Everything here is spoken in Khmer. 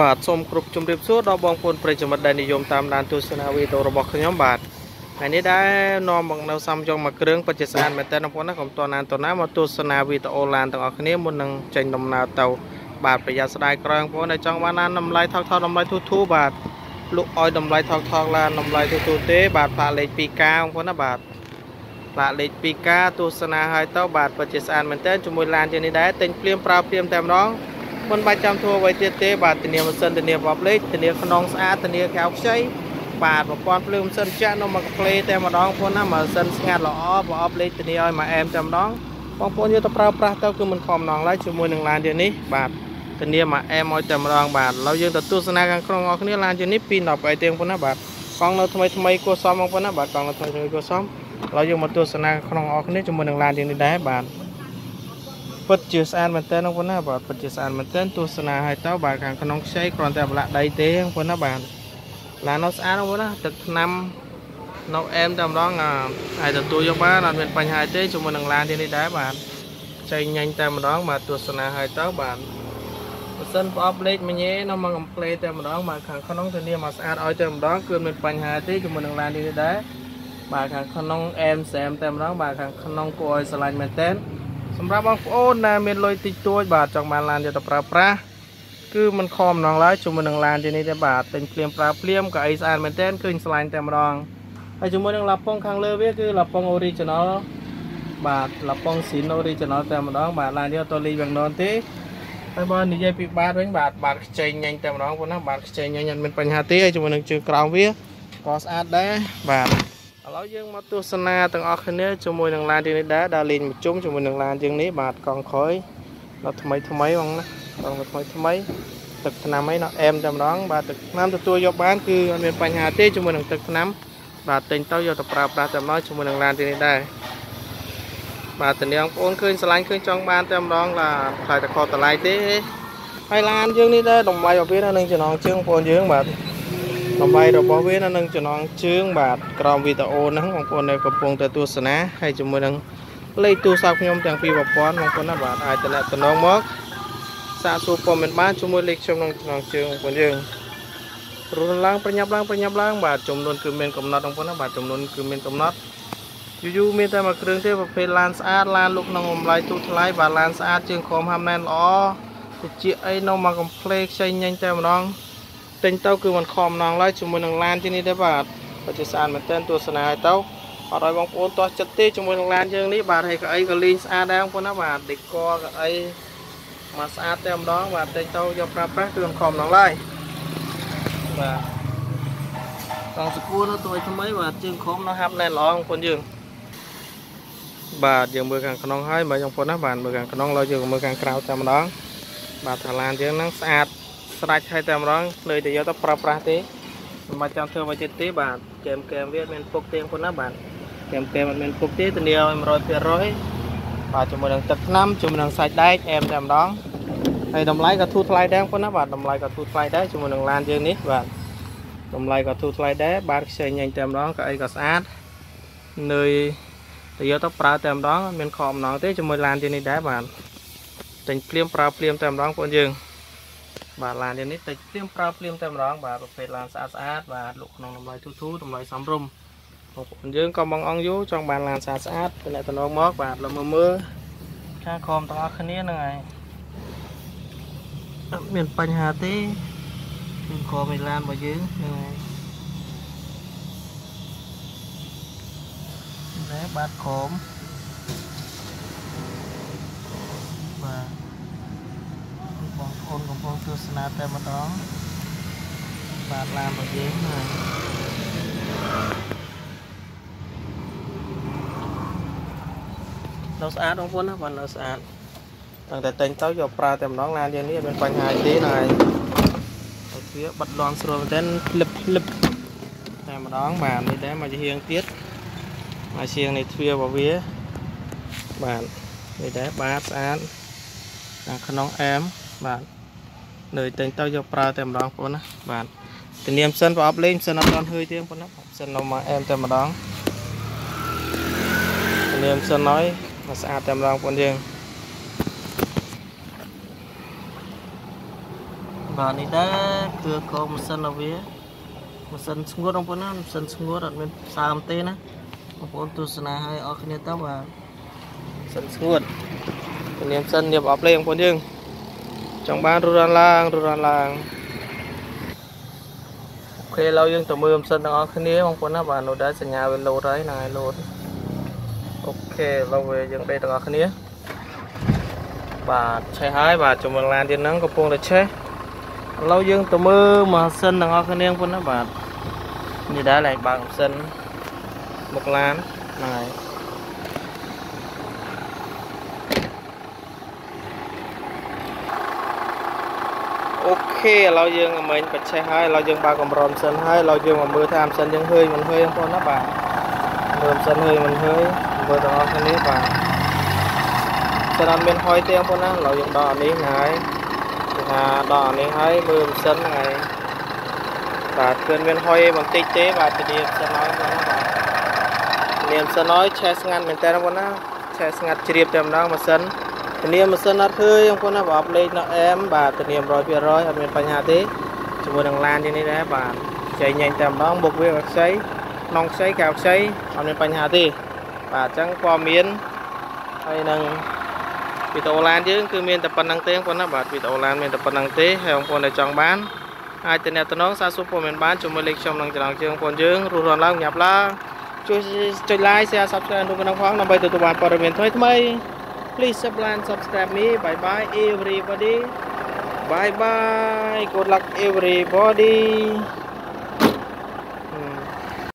បាទសូមគ្រប់ជម្រាបសួរដល់បងប្អូនប្រិយមិត្តដែលនិយមតាមដានទស្សនាវីដេអូរបស់ខ្ញុំបាទថ្ងៃនេះដែរនាំមកនៅសំយ៉ងមួយគ្រឿងពិតជាស្អាតមែនតើបងប្អូនណាកុំតណានតណាមកទស្សនាវីដេអូឡានទាំងអស់គ្នាមុននឹងចេញដំណើរទៅបាទប្រយ័ត្នស្ដាយក្រោយបងប្អូនដែលចង់បានឡានតម្លៃថោកថោកតម្លៃធូរធូរបាទលក់ឲ្យតម្លៃថោកថោកឡានតម្លៃធូរធូរទេ បាទផ្លាកលេខ 2K បងប្អូនណាបាទផ្លាកលេខ 2K ទស្សនាឲ្យទៅបាទពិតជាស្អាតមែនតើជាមួយឡានជានេះដែរទិញភ្លាមប្រើភ្លាមតែម្ដង មិនបាច់ចាំធ្វើអ្វីទៀតទេបាទធានាម៉ាស៊ីនធានាបបលេខធានាខ្នងស្អាតធានាកៅខ្ចីបាទប្រព័ន្ធភ្លើងម៉ាស៊ីនចាក់នៅមកក្លេតែម្ដងបងប្អូនណាម៉ាស៊ីនស្ងាត់ល្អប្រអប់លេខធានាឲ្យមួយអែមតែម្ដងបងប្អូនយកទៅប្រើប្រាស់ទៅគឺមិនខំម្ដងឡើយជាមួយនឹងឡានជានេះបាទធានាមួយអែមឲ្យតែម្ដងបាទឥឡូវយើងទៅទស្សនាខាងក្នុងអស់គ្នាឡានជានេះពី10អីទេបងប្អូនណាបាទកង់នៅថ្មីថ្មីគួរសមបងប្អូនណាបាទកង់នៅថ្មីថ្មីគួរសមឥឡូវយើងមកទស្សនាក្នុងអស់គ្នាជាមួយនឹងឡានជានេះដែរបាទ ពិតជាស្អាតមែនតើបងប្អូនណាបាទពិតជាស្អាតមែនតើទស្សនាឲ្យទៅបាទខាងក្នុងខ្ចីគ្រាន់តែប្រឡាក់ដីទេបងប្អូនណាបាទឡាននៅស្អាតបងប្អូនណាទឹកថ្នាំនៅអែមតែម្ដងអាចទទួលយកបានអត់មានបញ្ហាទេជាមួយនឹងឡានទីនេះដែរបាទចៃញ៉ាញ់តែម្ដងបាទទស្សនាឲ្យទៅបាទបើសិនប្រអប់លេខមញេនៅមកកំ pl តែម្ដងបាទខាងក្នុងធានាមកស្អាតឲ្យតែម្ដងគឺមានបញ្ហាទេជាមួយនឹងឡានទីនេះដែរបាទខាងក្នុងអែមសែមតែម្ដងបាទខាងក្នុងគួរឲ្យស្រឡាញ់មែនតើ សម្រាប់បងប្អូនដែលមានលុយតិចតួចបាទចង់បានឡានយកទៅប្រើប្រាស់គឺมันខំម្ដងឡើយជាមួយនឹងឡានទីនេះទេបាទទិញភ្លាមប្រើភ្លាមកៅអីស្អាតមែនទែនឃើញស្លាញ់តែម្ដងហើយជាមួយនឹងឡាប៉ុងខាងលើវាគឺឡាប៉ុង original បាទឡាប៉ុង sin original តែម្ដងបាទឡាននេះអត់តលីវាំងននទេហើយបើនិយាយពីបាតវិញបាទបាតខ្ចីញ៉ាញ់តែម្ដងប៉ុណ្ណាបាទខ្ចីញ៉ាញ់អត់មានបញ្ហាទេហើយជាមួយនឹងជើងក្រោមវាក៏ស្អាតដែរបាទ ឥឡូវយើងមកទស្សនាទាំងអស់គ្នាជាមួយនឹងឡានជាងនេះដែរដើរលេងមួយជុំជាមួយនឹងឡានជាងនេះបាទកង់ក្រោយដល់ថ្មីថ្មីបងណាកង់ថ្មីថ្មីទឹកថ្នាំអីណោះអែមតែម្ដងបាទទឹកថ្នាំទទួលយកបានគឺអត់មានបញ្ហាទេជាមួយនឹងទឹកថ្នាំបាទទិញទៅយកទៅប្រើប្រាស់តែម្ដងជាមួយនឹងឡានជាងនេះដែរបាទតនាងបងប្អូនឃើញស្រឡាញ់ឃើញចង់បានតែម្ដងឡាខ្លាចតែខុសតម្លៃទេហើយឡានយើងនេះដែរតម្លៃរបស់វានៅនឹងចំណងជើងបងប្អូនយើងបាទ តម្លៃរបស់វានៅនឹងចំណងជើង បាទក្រោមវីដេអូហ្នឹងបងប្អូនដែលកំពុងតែទស្សនាហើយជាមួយនឹងលេខទូរស័ព្ទខ្ញុំទាំងពីរប្រព័ន្ធបងប្អូនណាបាទអាចតំណងមកសាកសួរព័ត៌មានបានជាមួយលេខខ្ញុំក្នុងចំណងជើងបងប្អូនយើងរុនឡើងប្រញាប់ឡើងប្រញាប់ឡើងបាទចំនួនគឺមានកំណត់បងប្អូនណាបាទចំនួនគឺមានកំណត់យូរយូរមានតែមួយគ្រឿងទេប្រភេទឡានស្អាតឡានលុកក្នុងតម្លៃទូថ្លៃបាទឡានស្អាតជាងក្រមហាំណែនល្អតិចអីនៅមកកំ pl ខ្ចីញញតែម្ដង ទិញទៅគឺមិនខំណងឡើយជាមួយនឹងឡានទីនេះទេបាទបើជាស្អាតមែនទែនទស្សនាឲ្យទៅអត់ឲ្យបងប្អូនទាស់ចិត្តទេជាមួយនឹងឡានយើងនេះបាទហើយកៅអីក៏លេងស្អាតដែរបងប្អូនណាបាទដេកកកៅអីមកស្អាតតែម្ដងបាទទិញទៅយកប្រើប្រាស់គឺមិនខំណងឡើយបាទកង់សកួរនៅទៅថ្មីបាទជើងខំនៅហាប់ណែនល្អបងប្អូនយើងបាទយើងមើលខាងក្នុងហើយបាទបងប្អូនណាបាទមើលខាងក្នុងឡើយយើងមើលខាងក្រៅតែម្ដងបាទថាឡានយើងហ្នឹងស្អាត ស្រេចហើយតែម្ដងលើតែយកទៅប្រើប្រាស់ទេមិនបាច់ចាំធ្វើអ្វីទៀតទេបាទកែមកែមវាមានពុកទៀងប៉ុណ្ណាបាទកែមកែមអត់មានពុកទេធានាឲ្យ100%បាទជាមួយនឹងទឹកថ្នាំជាមួយនឹងសាច់ដែកអែមតែម្ដងហើយតម្លៃក៏ធូរថ្លៃដែរប៉ុណ្ណាបាទតម្លៃក៏ធូរថ្លៃដែរជាមួយនឹងឡានយើងនេះបាទតម្លៃក៏ធូរថ្លៃដែរបាទខ្ចីញ៉ាញ់តែម្ដងក៏អីក៏ស្អាតនៅទៅយកទៅប្រើតែម្ដងមានខំម្ដងទេជាមួយឡានជានេះដែរបាទទិញភ្លាមប្រើភ្លាមតែម្ដងបងយើង បាទឡាននេះតិចភ្លាមប្រើភ្លាមតែម្ដងបាទប្រភេទឡានស្អាតស្អាតបាទលក់ក្នុងតម្លៃទូទូតម្លៃសមរម្យបងប្អូនយើងក៏បងអង្គយូចង់បានឡានស្អាតស្អាតទៅអ្នកតំណងមកបាទលើមើលមើលខាងខំទាំងអស់គ្នាហ្នឹងហើយអត់មានបញ្ហាទេគឺខំឯឡានរបស់យើងហ្នឹងហើយតែបាទខំ អូនកំពុងទស្សនាតែម្ដងបាទឡានរបស់យើងហើយនៅស្អាតបងប្អូនណាបាទនៅស្អាតតាំងតែតែងទៅយកប្រើតែម្ដងឡានយើងនេះអត់មានបញ្ហាទេណាហើយវាបិទលន់ស្រួលមែនទែនភ្លឹបភ្លឹបតែម្ដងបាទនេះដែរមកជាហៀងទៀតមកជាងនេះទ្វាររបស់វាបាទនេះដែរបាទស្អាតខាងក្នុងអែម បាទនៅតែងទៅយកប្រើតែម្ដងបងប្អូនណាបាទធានាម៉ាស៊ីនប្រអប់លេងម៉ាស៊ីនអត់ទាន់ហឺទេបងប្អូនណាម៉ាស៊ីននៅមកអែមតែម្ដងធានាម៉ាស៊ីនហើយមកស្អាតតែម្ដងបងប្អូនយើងបាទនេះដែរគឺកម៉ាស៊ីនរបស់វាម៉ាស៊ីនស្ងួតបងប្អូនណាម៉ាស៊ីនស្ងួតអត់មានសើមទេណាបងប្អូនទស្សនាឲ្យអស់គ្នាទៅបាទម៉ាស៊ីនស្ងួតជំនាញម៉ាស៊ីនញៀបអប់លេងបងប្អូនយើង ចង់បានរត់រនឡើងរត់រនឡើងអូខេឥឡូវយើងទៅមើលម៉ាស៊ីនទាំងអស់គ្នាបងប្អូនណាបាទនោះដែរសញ្ញាវាលោតហើយហ្នឹងហើយលោតអូខេឥឡូវវាយើងដេកទាំងអស់គ្នាបាទឆេះហើយបាទជំនឡានទៀតហ្នឹងកំពុងតែឆេះឥឡូវយើងទៅមើលម៉ាស៊ីនទាំងអស់គ្នាប៉ុណ្ណាបាទនេះដែរឡើងបើកម៉ាស៊ីនមុខឡានហ្នឹងហើយអូ ខេឥឡូវយើងមិញបច្ចេះហើយឥឡូវយើងបើកកម្រម៉ាស៊ីនហើយឥឡូវយើងមកមើលថាម៉ាស៊ីនយើងហឺយមិនហឺយបងប្អូនណាបាទមើលម៉ាស៊ីនហឺយមិនហឺយមើលទាំងអស់គ្នាបាទស្រាប់មានហុយទេបងប្អូនណាឥឡូវយើងដកអានេះហើយគឺថាដកអានេះហើយមើលម៉ាស៊ីនហ្នឹងហើយបាទគឺមានហុយបន្តិចទេបាទធានាម៉ាស៊ីនហើយបងប្អូនណាបាទធានាម៉ាស៊ីនហើយឆេះស្ងាត់មែនតើបងប្អូនណាឆេះស្ងាត់ជ្រាបតែម្ដងម៉ាស៊ីន ធានាម៉ាស៊ីនអត់ឃើញបងប្អូនណាបើអប់លេខនៅអែមបាទធានា100%អត់មានបញ្ហាទេជាមួយនឹងឡាននេះដែរបាទចៃញ៉ាញ់តែម្ដងបុកវាឲ្យខ្ចីក្នុងខ្ចីកៅខ្ចីអត់មានបញ្ហាទេបាទអញ្ចឹងព័ត៌មានហើយនឹងវីដេអូឡានយើងគឺមានតែប៉ុណ្្នឹងទេបងប្អូនណាបាទវីដេអូឡានមានតែប៉ុណ្្នឹងទេហើយបងប្អូនដែលចង់បានអាចទៅអ្នកតំណងសារសួរព័ត៌មានបានជាមួយលេខខ្ញុំនឹងចំណងជើងបងប្អូនយើងរស់រានឡើងញ៉ាប់ឡើងជួយចុច like share subscribe ក្នុងក្នុងផងដើម្បីទទួលបានព័ត៌មានថ្មីថ្មី please subscribe subscribe me. Bye bye everybody. Bye bye. Good luck everybody